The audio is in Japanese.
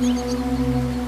うん。